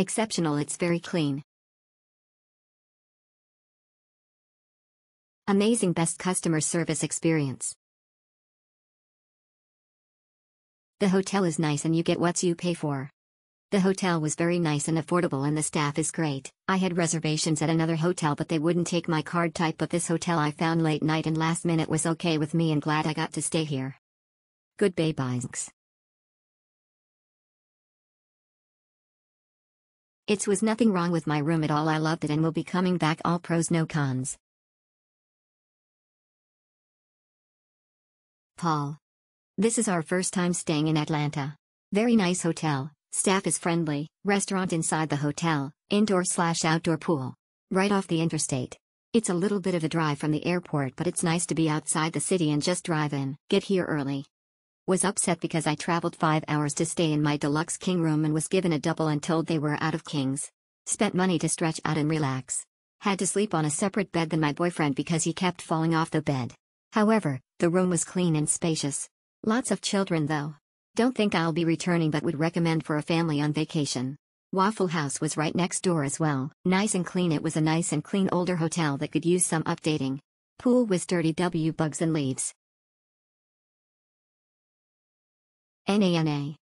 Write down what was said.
Exceptional it's very clean. Amazing best customer service experience. The hotel is nice and you get what you pay for. The hotel was very nice and affordable and the staff is great. I had reservations at another hotel but they wouldn't take my card type but this hotel I found late night and last minute was okay with me and glad I got to stay here. Good bay binds. It was nothing wrong with my room at all I loved it and will be coming back all pros no cons. Paul. This is our first time staying in Atlanta. Very nice hotel, staff is friendly, restaurant inside the hotel, indoor slash outdoor pool. Right off the interstate. It's a little bit of a drive from the airport but it's nice to be outside the city and just drive in. Get here early. Was upset because I traveled 5 hours to stay in my deluxe king room and was given a double and told they were out of kings. Spent money to stretch out and relax. Had to sleep on a separate bed than my boyfriend because he kept falling off the bed. However, the room was clean and spacious. Lots of children though. Don't think I'll be returning but would recommend for a family on vacation. Waffle House was right next door as well. Nice and clean it was a nice and clean older hotel that could use some updating. Pool was dirty W bugs and leaves. NANA.